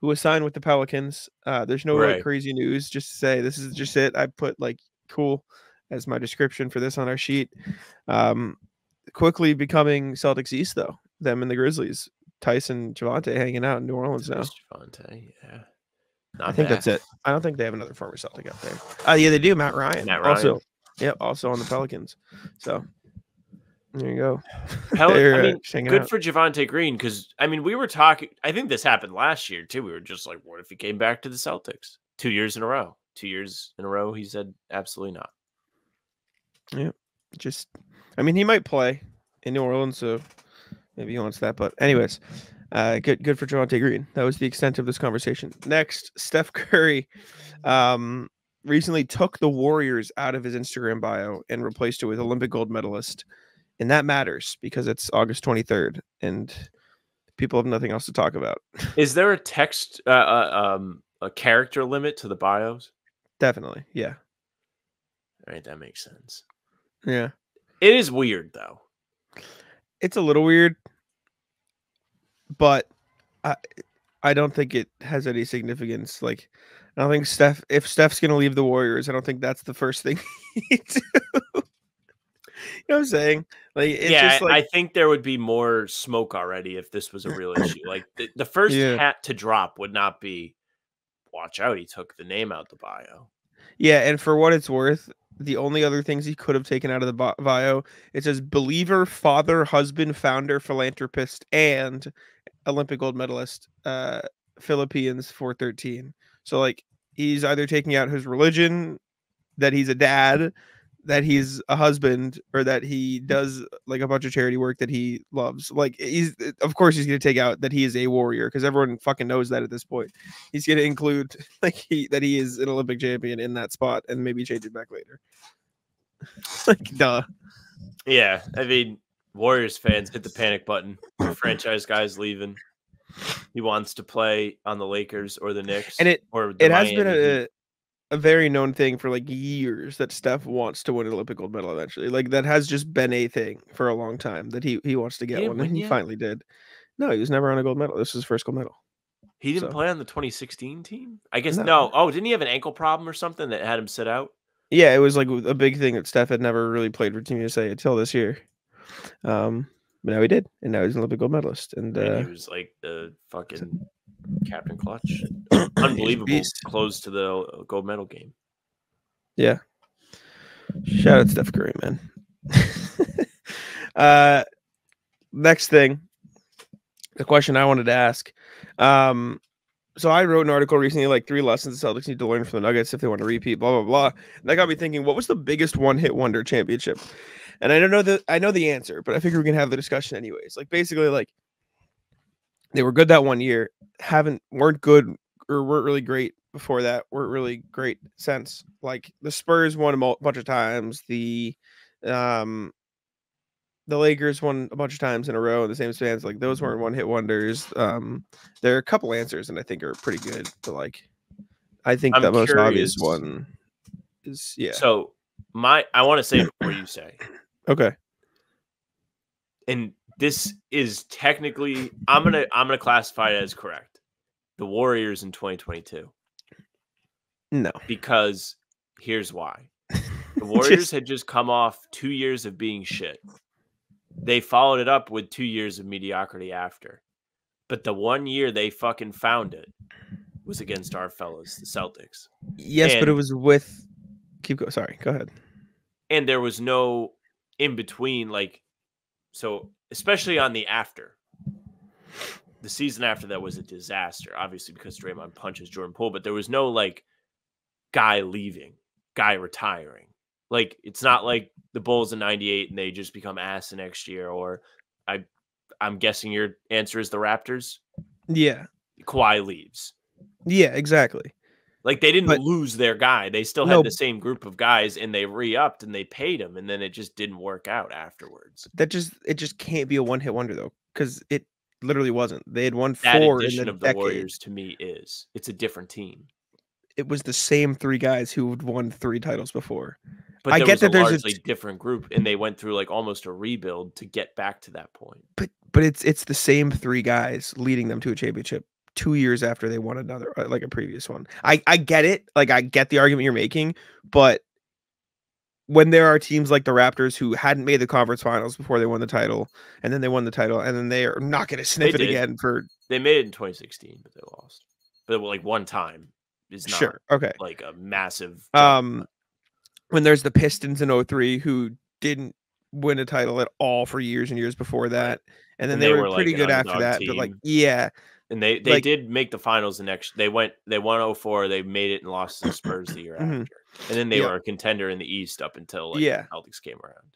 who was signed with the Pelicans. Uh, there's no like, Right. crazy news. Just to say this is just it. I put like cool as my description for this on our sheet. Um, quickly becoming Celtics East though. Them and the Grizzlies. Tyson Javonte hanging out in New Orleans now. Javonte, yeah. Not I think bad. that's it. I don't think they have another former Celtic out there. Uh, yeah, they do. Matt Ryan. Matt Also, Ryan. yep. Also on the Pelicans. So there you go. Hell, I uh, mean, just good out. for Javonte Green because I mean, we were talking. I think this happened last year too. We were just like, what if he came back to the Celtics two years in a row? Two years in a row, he said absolutely not. Just I mean he might play in New Orleans, so maybe he wants that. But anyways, uh good good for Javonte Green. That was the extent of this conversation. Next, Steph Curry um recently took the Warriors out of his Instagram bio and replaced it with Olympic gold medalist. And that matters because it's August 23rd and people have nothing else to talk about. Is there a text, uh, uh, um, a character limit to the bios? Definitely. Yeah. All right, that makes sense. Yeah. It is weird though. it's a little weird, but I I don't think it has any significance. Like I don't think Steph if Steph's gonna leave the Warriors, I don't think that's the first thing he do. you know what I'm saying? Like it's yeah, just I- I think there would be more smoke already if this was a real issue. Like the, the first Yeah. hat to drop would not be, watch out, he took the name out the bio. yeah, and for what it's worth, the only other things he could have taken out of the bio, it says believer, father, husband, founder, philanthropist, and Olympic gold medalist, uh, Philippians 413. So like he's either taking out his religion, that he's a dad, that he's a husband, or that he does like a bunch of charity work that he loves. Like he's eh, of course he's gonna take out that he is a warrior because everyone fucking knows that at this point. He's gonna include like he that he is an Olympic champion in that spot and maybe change it back later. like duh. Yeah, I mean, Warriors fans hit the panic button. Franchise guy's leaving. He wants to play on the Lakers or the Knicks. And it- or it has been a a very known thing for like years that Steph wants to win an Olympic gold medal eventually. Like that has just been a thing for a long time that he he wants to get one and he yet? finally did. No, he was never on a gold medal. This is his first gold medal. He didn't so- play on the 2016 team. I guess No. no. Oh, didn't he have an ankle problem or something that had him sit out? Yeah, it was like a big thing that Steph had never really played for Team USA until this year. Um, but now he did, and now he's an Olympic gold medalist. And I mean, uh, he was like the fucking Captain Clutch. Unbelievable close to the gold medal game. Yeah. Shout out to Steph Curry, man. uh next thing, the question I wanted to ask. Um, so I wrote an article recently, like three lessons the Celtics need to learn from the Nuggets if they want to repeat, blah blah blah. And that got me thinking, what was the biggest one-hit wonder championship? And I don't know the I know the answer, but I figure we can have the discussion anyways. Like basically, like they were good that one year, haven't weren't good or weren't really great before that, weren't really great since. Like the Spurs won a bunch of times, the um the Lakers won a bunch of times in a row in the same spans. Like those weren't one hit wonders. Um, there are a couple answers, and I think are pretty good. But like, I think I'm the most obvious one is yeah. So my I want to say before you say, okay. and this is technically I'm gonna I'm gonna classify it as correct. The Warriors in 2022 No. because here's why. The Warriors Just- had just come off two years of being shit. They followed it up with two years of mediocrity after. But the one year they fucking found it was against our fellows, the Celtics. Yes, but it was with. Keep going. Sorry. Go ahead. And there was no in between, like, so especially on the after. The season after that was a disaster, obviously, because Draymond punches Jordan Poole, but there was no like guy leaving, guy retiring. Like, it's not like the Bulls in 98 and they just become ass the next year, or I I'm guessing your answer is the Raptors. Yeah. Kawhi leaves. Yeah. Exactly. Like they didn't But- lose their guy. They still No. had the same group of guys and they re-upped and they paid him and then it just didn't work out afterwards. That just it just can't be a one hit wonder though, because it literally wasn't. They had won That four in the of the decade. Warriors to me is it's a different team. It was the same three guys who had won three titles before. But I get was that a there's a different group and they went through like almost a rebuild to get back to that point. but but it's it's the same three guys leading them to a championship two years after they won another uh, like a previous one. I I get it, like I get the argument you're making, but when there are teams like the Raptors who hadn't made the conference finals before they won the title, and then they won the title, and then they are not going to sniff it again for They made it in 2016, but they lost. But like one time is not sure. Okay. like a massive. Um, when there's the Pistons in 03 who didn't win a title at all for years and years before that, and then And they, they were, were, pretty an good after that. But like, yeah, and they they like- did make the finals the next they went they won 04 they made it and lost to the spurs the year Mhm. after and then they Yeah. were a contender in the east up until like Yeah. the celtics came around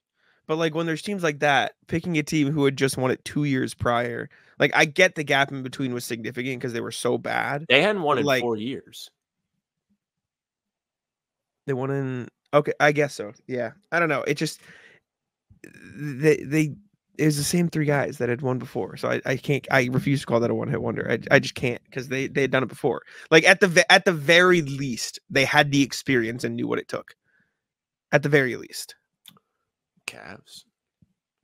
But like when there's teams like that, picking a team who had just won it two years prior, like I get the gap in between was significant because they were so bad. they hadn't won in Like- four years They won in okay, I guess so. Yeah, I don't know. It just they they it was the same three guys that had won before, so I, I can't I refuse to call that a one hit wonder. I, I just can't because they they had done it before. Like at the at the very least, they had the experience and knew what it took. At the very least, Cavs,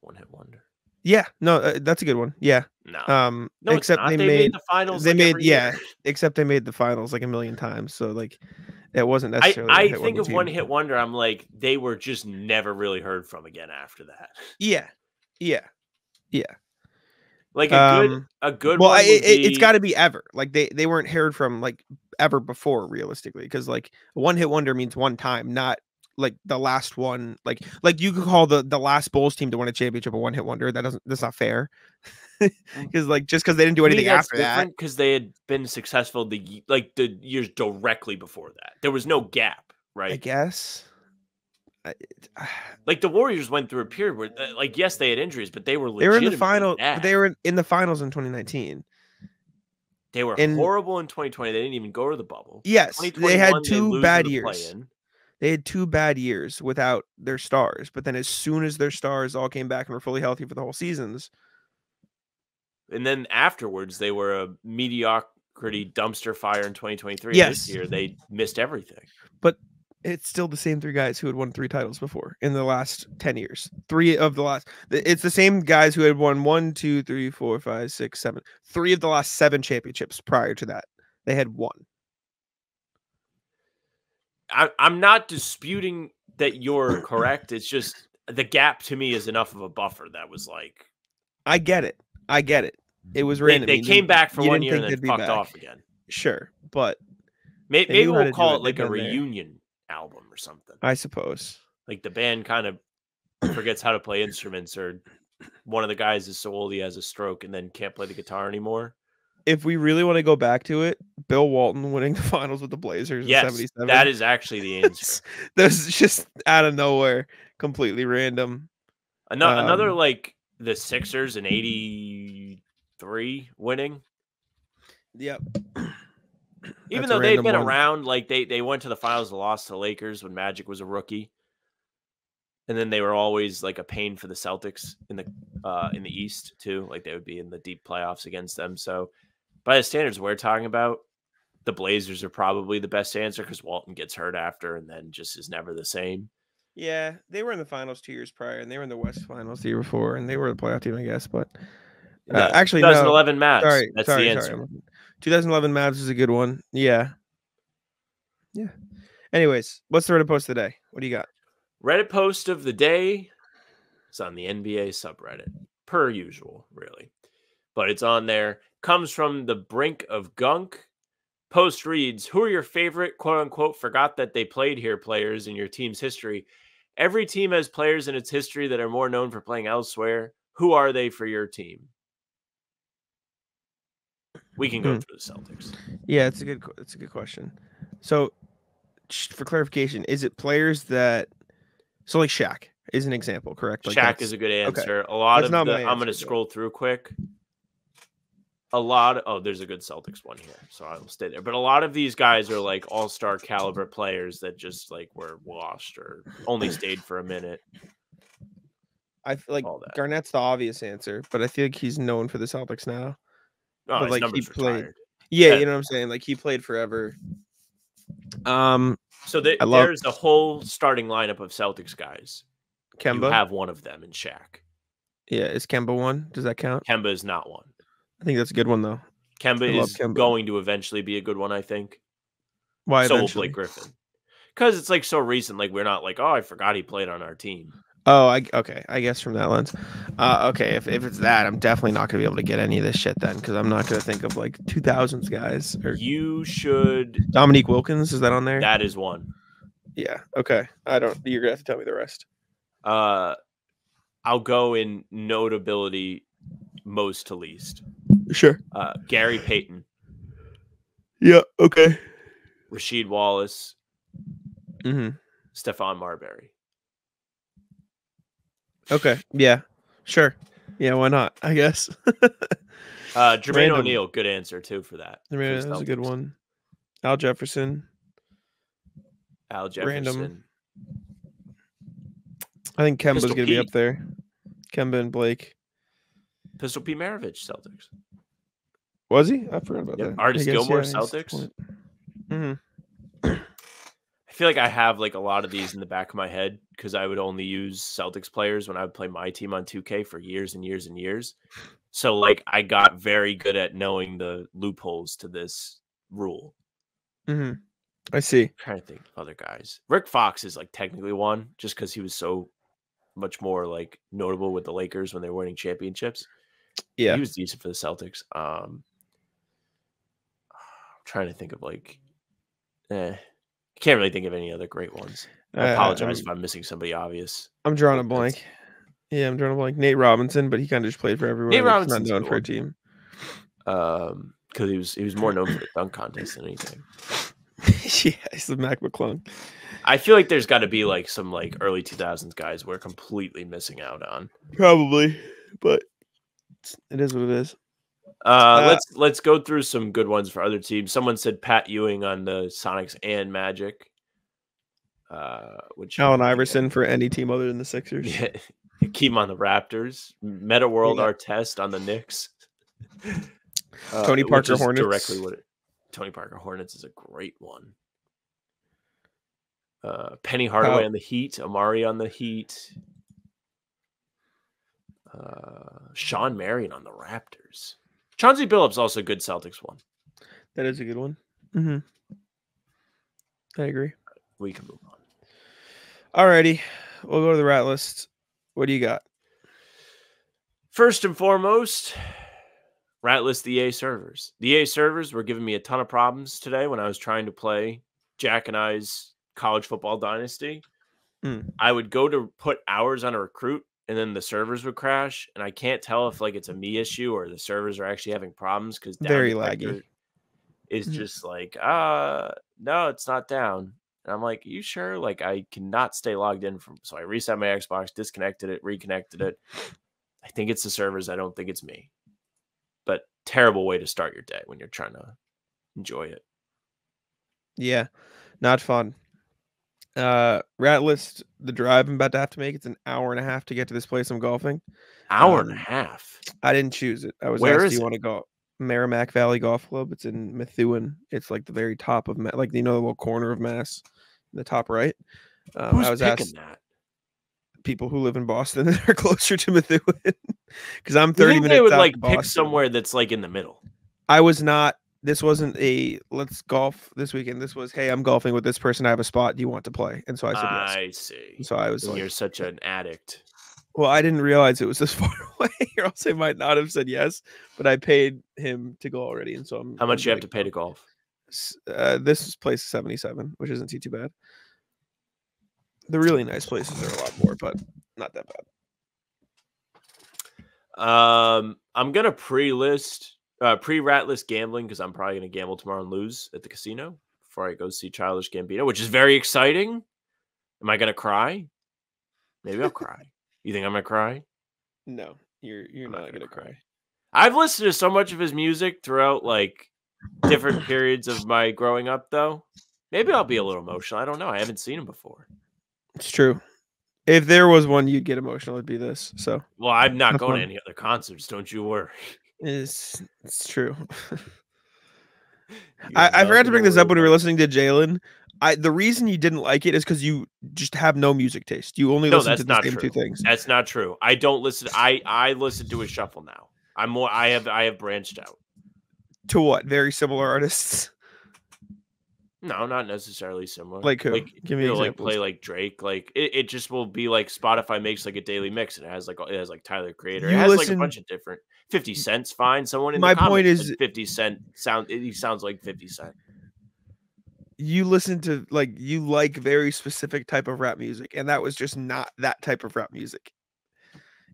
one hit wonder. yeah. No, uh, that's a good one. Yeah. No, Um, no, except they, they, made the finals. they like, made yeah year. except they made the finals like a million times so like it wasn't necessarily I, hit think of one hit wonder. I'm like they were just never really heard from again after that. yeah yeah yeah. Like a good um a good well one. I, would it's got to be ever like they they weren't heard from like ever before realistically because like one hit wonder means one time not like the last one like like you could call the the last bulls team to win a championship a one hit wonder that doesn't that's not fair because like just because they didn't do anything after that because they had been successful the like the years directly before that. There was no gap, right i guess Like the Warriors went through a period where, uh, like, yes, they had injuries, but they were they were in the final bad. they were in the finals in 2019 They were in- horrible in 2020. They didn't even go to the bubble. yes they had two lose bad the years they had two bad years without their stars. But then as soon as their stars all came back and were fully healthy for the whole seasons, and then afterwards they were a mediocrity dumpster fire in 2023. Yes. This year they missed everything. It's still the same three guys who had won three titles before in the last 10 years. Three of the last, it's the same guys who had won one, two, three, four, five, six, seven. Three of the last seven championships prior to that. They had one. I, I'm not disputing that you're correct. It's just the gap to me is enough of a buffer that was like I get it. I get it. It was They, random. they You came back for one year and then fucked back. off again. Sure, but May- They Maybe we'll call it. it like a reunion album or something. I suppose. Like the band kind of forgets how to play instruments, or one of the guys is so old he has a stroke and then can't play the guitar anymore. If we really want to go back to it, Bill Walton winning the finals with the Blazers in Yes, 77. that is actually the answer. that was just out of nowhere, completely random. Another, another Um, like the Sixers in '83 winning. Yep. Even though they've been one. around, like they they went to the finals and lost to the Lakers when Magic was a rookie, and then they were always like a pain for the Celtics in the uh, in the East too. Like they would be in the deep playoffs against them. So by the standards we're talking about, the Blazers are probably the best answer because Walton gets hurt after and then just is never the same. Yeah, they were in the finals two years prior, and they were in the West Finals the year before, and they were the playoff team, I guess. But uh, The actually, no. 2011 Mavs. Sorry, That's sorry, the answer. I'm looking. 2011 Mavs is a good one. Yeah. Yeah. Anyways, what's the Reddit post today? What do you got? Reddit post of the day is on the NBA subreddit, per usual, really. But it's on there. Comes from the brink of gunk. Post reads Who are your favorite quote unquote forgot that they played here players in your team's history? Every team has players in its history that are more known for playing elsewhere. Who are they for your team? We can go Hmm. through the Celtics. Yeah, it's a good it's a good question. So, for clarification, is it players that so like Shaq is an example, correct? Like Shaq is a good okay. answer. A lot That's of the, I'm going to scroll through quick. A lot. oh, there's a good Celtics one here, so I will stay there. But a lot of these guys are like all star caliber players that just like were washed or only stayed for a minute. I feel like. Garnett's the obvious answer, but I feel like he's known for the Celtics now. Oh, But, like, he played- retired. Yeah, Yeah. you know what I'm saying? Like he played forever. Um, So love- there's a whole starting lineup of Celtics guys. You Kemba. have one of them in Shaq. yeah, is Kemba one? Does that count? Kemba is not one. I think that's a good one though. Kemba I is Kemba. going to eventually be a good one, I think. Why so will eventually? Blake Griffin. Because it's like so recent. Like we're not like, oh, I forgot he played on our team. Oh, I okay. I guess from that lens. Uh, okay, if, if it's that, I'm definitely not gonna be able to get any of this shit then, because I'm not gonna think of like 2000s guys or You should. Dominique Wilkins. Is that on there? That is one. yeah. Okay. I don't. You're gonna have to tell me the rest. Uh, I'll go in notability, most to least. Sure. Uh, Gary Payton, Yeah. Okay. Rasheed Wallace, Mm-hmm. Stephon Marbury. Okay. Yeah. Sure. Yeah. Why not? I guess. Uh, Jermaine Random. O'Neal, good answer too for that. I for mean, a good Celtics. one. Al Jefferson. Al Jefferson. Random. I think Kemba's Pistol gonna be up there. Kemba and Blake. Pistol P. Maravich, Celtics. Was he? I forgot about Yep. that. Artis Gilmore, he's Celtics. hmm I feel like I have like a lot of these in the back of my head because I would only use Celtics players when I would play my team on 2K for years and years and years. So like I got very good at knowing the loopholes to this rule. Mm-hmm. I see. trying to think of other guys. Rick Fox is like technically one just because he was so much more like notable with the Lakers when they were winning championships. Yeah. He was decent for the Celtics. Um I'm trying to think of like eh. Can't really think of any other great ones. I Uh, apologize I'm, if I'm missing somebody obvious. I'm drawing a blank. Yeah, I'm drawing a blank. Nate Robinson, but he kind of just played for everyone. Nate Robinson's not known a for a team. Um because he was he was more known for the dunk contest than anything. yeah, he's the Mac McClung. I feel like there's got to be like some like early 2000s guys we're completely missing out on. Probably, but it is what it is. Uh, Uh, let's let's go through some good ones for other teams. Someone said Pat Ewing on the Sonics and Magic. Uh, which Allen Iverson for any team other than the Sixers. Yeah, keep on the Raptors. Metta World Yeah. Artest on the Knicks. Uh, Tony Parker Hornets. Directly what it, Tony Parker Hornets is a great one. Uh, Penny Hardaway How- on the Heat. Amar'e on the Heat. Uh, Shawn Marion on the Raptors. Chauncey Billups also a good Celtics one. That is a good one. hmm I agree. We can move on. Alrighty, we'll go to the rat list. What do you got? First and foremost, rat list the EA servers. The EA servers were giving me a ton of problems today when I was trying to play Jack and I's college football dynasty. Mm. I would go to put hours on a recruit and then the servers would crash. And I can't tell if like it's a me issue or the servers are actually having problems because Very laggy. is Mhm. just like, uh no, it's not down. And I'm like, you sure? Like I cannot stay logged in from so I reset my Xbox, disconnected it, reconnected it. I think it's the servers. I don't think it's me. But terrible way to start your day when you're trying to enjoy it. Yeah, not fun. Uh, rat list. The drive I'm about to have to make. It's an hour and a half to get to this place I'm golfing. Hour and a Um, half. I didn't choose it. I was Where asked, is "Do you it? want to go?" Merrimack Valley Golf Club. It's in Methuen. It's like the very top of Ma- like you know the little corner of Mass, in the top right. Um, Who's I was picking asked that? people who live in Boston that are closer to Methuen because I'm You 30 think minutes. they would like pick somewhere that's like in the middle. I was not. This wasn't a let's golf this weekend. This was hey, I'm golfing with this person. I have a spot. Do you want to play? And so I said yes. I see. And so I was like, you're such an addict. well, I didn't realize it was this far away, or else I might not have said yes. But I paid him to go already, and so I'm. How much I'm you have to pay to golf? Uh, this place is 77, which isn't too too bad. The really nice places are a lot more, but not that bad. Um, I'm gonna pre-list, uh, pre ratless gambling because I'm probably gonna gamble tomorrow and lose at the casino before I go see Childish Gambino, which is very exciting. Am I gonna cry? Maybe I'll cry. You think I'm gonna cry? No, you're you're I'm not, not gonna, gonna cry. cry. I've listened to so much of his music throughout like different periods of my growing up, though. Maybe I'll be a little emotional. I don't know. I haven't seen him before. It's true. If there was one you'd get emotional, it'd be this. So Well, I'm not That's going to any other concerts. Don't you worry. It's it's true. I, I forgot to bring this up when we were listening to Jaylen. I the reason you didn't like it is because you just have no music taste. You only No, listen that's to the not same two things. That's not true. I don't listen. I I listen to a shuffle now. I'm more. I have I have branched out. To what? Very similar artists. No, not necessarily similar. Like who? Like Give me you know, like play like Drake. Like it, it just will be like Spotify makes like a daily mix, and it has like it has like Tyler Creator. You it has like a bunch of different. Fifty Cent's fine. Someone in My the point is- Fifty Cent sound. He sounds like Fifty Cent. You listen to like you like very specific type of rap music, and that was just not that type of rap music.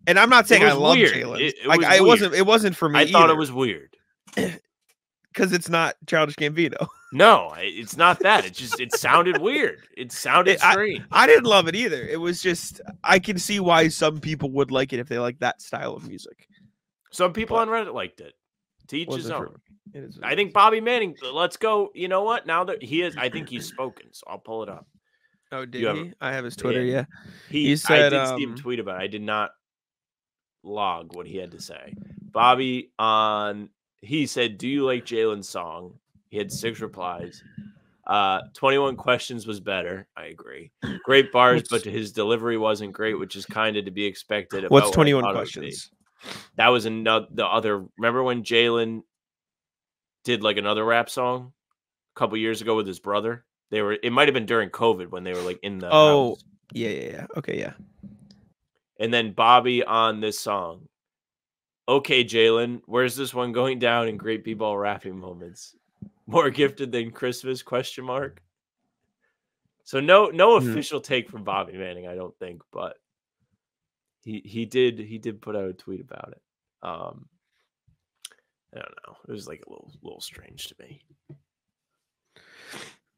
And I'm not saying I love weird. Jaylen. It- it like was I wasn't. It wasn't for me. I thought it was weird. because it's not Childish Gambino. No, it's not that. It just it sounded weird. It sounded It- I- strange. I didn't love it either. It was just I can see why some people would like it if they like that style of music. Some people but- on Reddit liked it. To each his own. me. It is what I think. Bobby Manning. Let's go. You know what? Now that he is, I think he's spoken. So I'll pull it up. Oh, did have- he? I have his Twitter. Yeah. He, He said, I did see him um, tweet about. it. I did not log what he had to say. Bobby on. He said, "Do you like Jaylen's song?" He had six replies. Uh, 21 questions was better. I agree. Great bars, but his delivery wasn't great, which is kind of to be expected. about What's twenty one thought it be. questions? That was another the other. Remember when Jaylen did like another rap song a couple years ago with his brother? They were. It might have been during COVID when they were like in the. Oh. house. Yeah, yeah, yeah. Okay, yeah. and then Bobby on this song. Okay, Jaylen, where's this one going down in great b-ball rapping moments? More gifted than Christmas? Question mark. So no, no Hmm. official take from Bobby Manning, I don't think, but he he did he did put out a tweet about it. Um, I don't know. It was like a little little strange to me.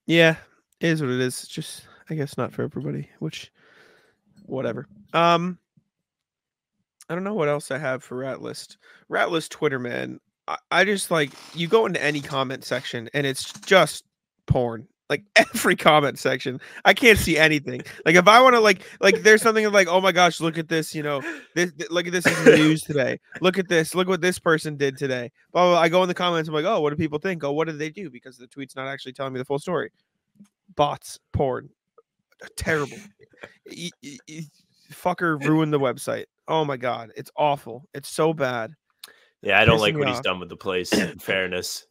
Yeah, it is what it is. It's just I guess not for everybody, which whatever. Um I don't know what else I have for Rat List. Rat List Twitter, man. I, I just like you go into any comment section and it's just porn. Like every comment section. I can't see anything. Like if I want to like like there's something like, oh my gosh, look at this, you know, this th- look at this the news today. Look at this. Look what this person did today. Blah, blah, blah. I go in the comments. I'm like, oh, what do people think? Oh, what did they do? Because the tweet's not actually telling me the full story. Bots, porn, terrible. E- e- e- fucker ruined the website. Oh my god, it's awful. It's so bad. Yeah, I don't Pissing like what he's done with the place. In fairness,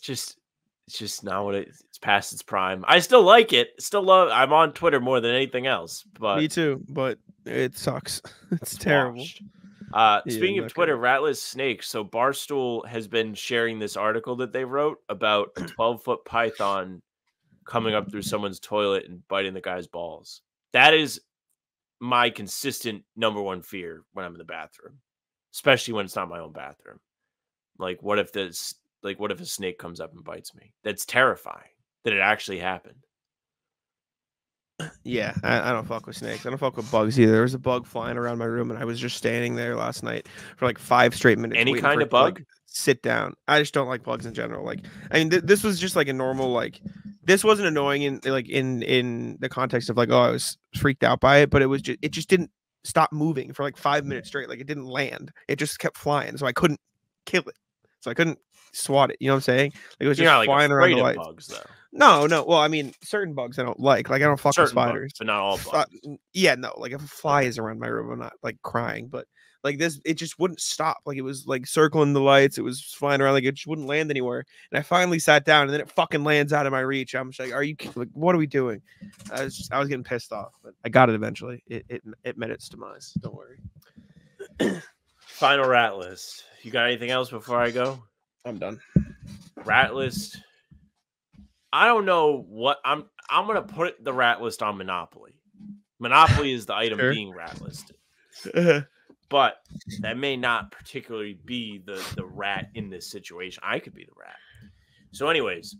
just it's just not what it, it's past its prime. I still like it. Still love. I'm on Twitter more than anything else. But Me too, but it sucks. It's terrible. Uh, Yeah, speaking of. Twitter, Ratless Snakes. So Barstool has been sharing this article that they wrote about a 12 foot python coming up through someone's toilet and biting the guy's balls. That is my consistent number one fear when I'm in the bathroom, especially when it's not my own bathroom. Like, what if this? Like, what if a snake comes up and bites me? That's terrifying. That it actually happened. Yeah, I, I don't fuck with snakes. I don't fuck with bugs either. There was a bug flying around my room, and I was just standing there last night for like five straight minutes. Any kind of to, like, bug? sit down. I just don't like bugs in general. Like, I mean, th- this was just like a normal like. This wasn't annoying in like in in the context of like oh I was freaked out by it, but it was just it just didn't stop moving for like five minutes straight. Like it didn't land. It just kept flying, so I couldn't kill it. So I couldn't swat it. You know what I'm saying? Like it was You're just not like flying around the lights. bugs, though. No, no. Well, I mean, certain bugs I don't like. Like I don't fuck with Certain bugs, spiders. but not all F- uh, bugs. yeah, no. Like if a fly is around my room, I'm not like crying, but like this, it just wouldn't stop. Like it was like circling the lights. It was flying around. Like it just wouldn't land anywhere. And I finally sat down, and then it fucking lands out of my reach. I'm just like, are you like, what are we doing? I was just, I was getting pissed off, but I got it eventually. It it it met its demise. Don't worry. Final rat list. You got anything else before I go? I'm done. rat list. I don't know what I'm. I'm gonna put the rat list on Monopoly. Monopoly is the item Sure. being rat listed, uh-huh. but that may not particularly be the the rat in this situation. I could be the rat. So, anyways,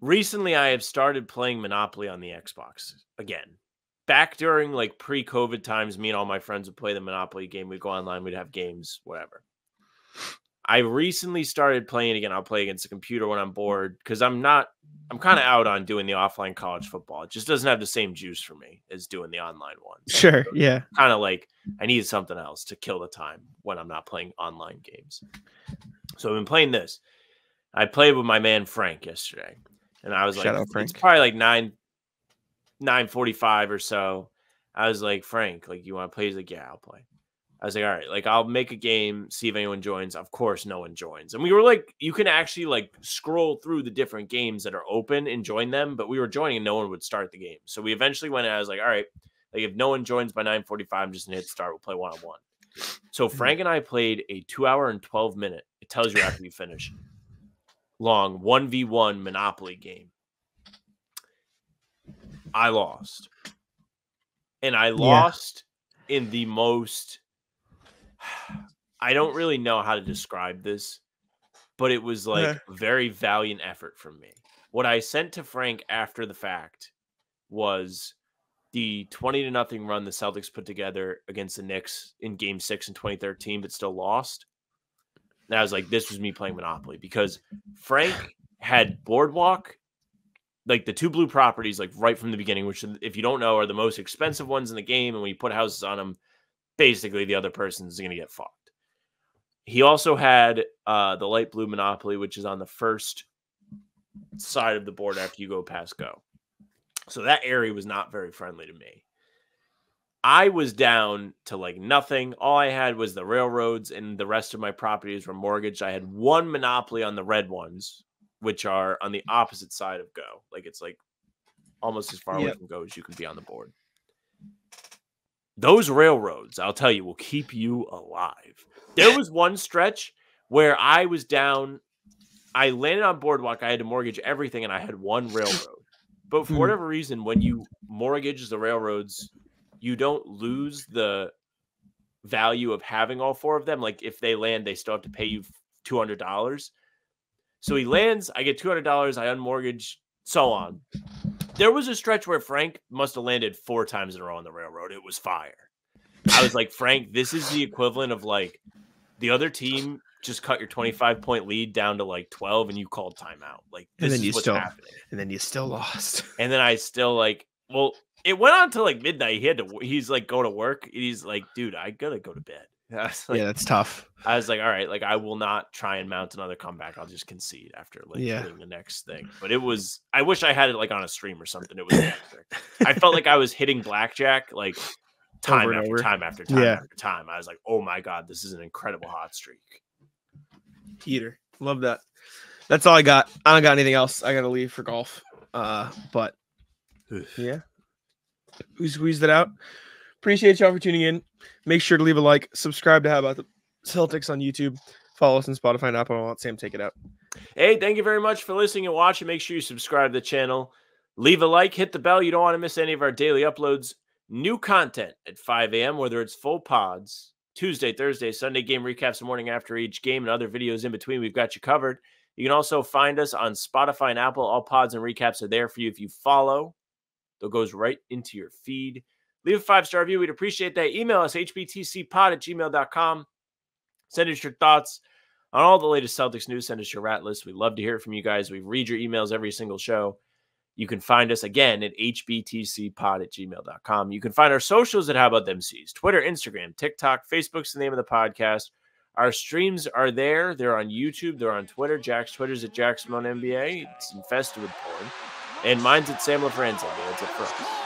recently I have started playing Monopoly on the Xbox again. Back during like pre-COVID times, me and all my friends would play the Monopoly game. We'd go online, we'd have games, whatever. I recently started playing again. I'll play against the computer when I'm bored because I'm not. I'm kind of hmm. out on doing the offline college football. It just doesn't have the same juice for me as doing the online ones. Sure. Yeah. Kind of like I need something else to kill the time when I'm not playing online games. So I've been playing this. I played with my man Frank yesterday, and I was Shout like, it's probably like nine, nine forty-five or so. I was like, Frank, like, you want to play? He's like, yeah, I'll play. I was like, all right, like I'll make a game, see if anyone joins. Of course, no one joins. And we were like, you can actually like scroll through the different games that are open and join them, but we were joining and no one would start the game. So we eventually went and I was like, all right, like if no one joins by 9:45, I'm just gonna hit start. We'll play one on one. So mm-hmm. Frank and I played a two hour and 12 minute. It tells you after you finish long 1v1 Monopoly game. I lost. And I lost in the most I don't really know how to describe this, but it was like Uh-huh. very valiant effort from me. What I sent to Frank after the fact was the 20 to nothing run the Celtics put together against the Knicks in game six in 2013, but still lost. And I was like, this was me playing Monopoly because Frank had Boardwalk, like the two blue properties, like right from the beginning, which, if you don't know, are the most expensive ones in the game. And when you put houses on them, basically the other person's going to get fucked. He also had uh, the light blue Monopoly, which is on the first side of the board after you go past go. So that area was not very friendly to me. I was down to like nothing. All I had was the railroads, and the rest of my properties were mortgaged. I had one monopoly on the red ones, which are on the opposite side of go. Like it's like almost as far away from go as you can be on the board. Those railroads, I'll tell you, will keep you alive. There was one stretch where I was down. I landed on boardwalk. I had to mortgage everything, and I had one railroad. But for Mhm. whatever reason, when you mortgage the railroads, you don't lose the value of having all four of them. Like if they land, they still have to pay you two hundred dollars. So he lands, I get two hundred dollars, I unmortgage, so on. There was a stretch where Frank must have landed four times in a row on the railroad. It was fire. I was like, Frank, this is the equivalent of like the other team just cut your 25 point lead down to like 12 and you called timeout. Like And this then is you what's still- happening. And then you still lost. And then I still like, well, it went on to like midnight. He had to, he's like, go to work. He's like, dude, I gotta go to bed. Like, yeah, that's tough. I was like, all right, like I will not try and mount another comeback. I'll just concede after like Yeah. the next thing. But it was, I wish I had it like on a stream or something. It was, I felt like I was hitting blackjack like time Over after over. time after time Yeah. after time. I was like, oh my god, this is an incredible hot streak. Heater. Love that. That's all I got. I don't got anything else. I gotta leave for golf. Uh, but yeah, we squeezed it out. Appreciate y'all for tuning in. Make sure to leave a like, subscribe to How About the Celtics on YouTube, follow us on Spotify and Apple. I'll let Sam take it out. Hey, thank you very much for listening and watching. Make sure you subscribe to the channel, leave a like, hit the bell. You don't want to miss any of our daily uploads. New content at 5 a.m., whether it's full pods, Tuesday, Thursday, Sunday game recaps the morning after each game, and other videos in between. We've got you covered. You can also find us on Spotify and Apple. All pods and recaps are there for you if you follow. That goes right into your feed. Leave a five star review. We'd appreciate that. Email us, hbtcpod at gmail.com. Send us your thoughts on all the latest Celtics news. Send us your rat list. We love to hear from you guys. We read your emails every single show. You can find us again at hbtcpod at gmail.com. You can find our socials at How About Them C's Twitter, Instagram, TikTok, Facebook's the name of the podcast. Our streams are there. They're on YouTube. They're on Twitter. Jack's Twitter's at Jack Simone NBA. It's infested with porn. And mine's at Sam LaFrance NBA. That's it for us.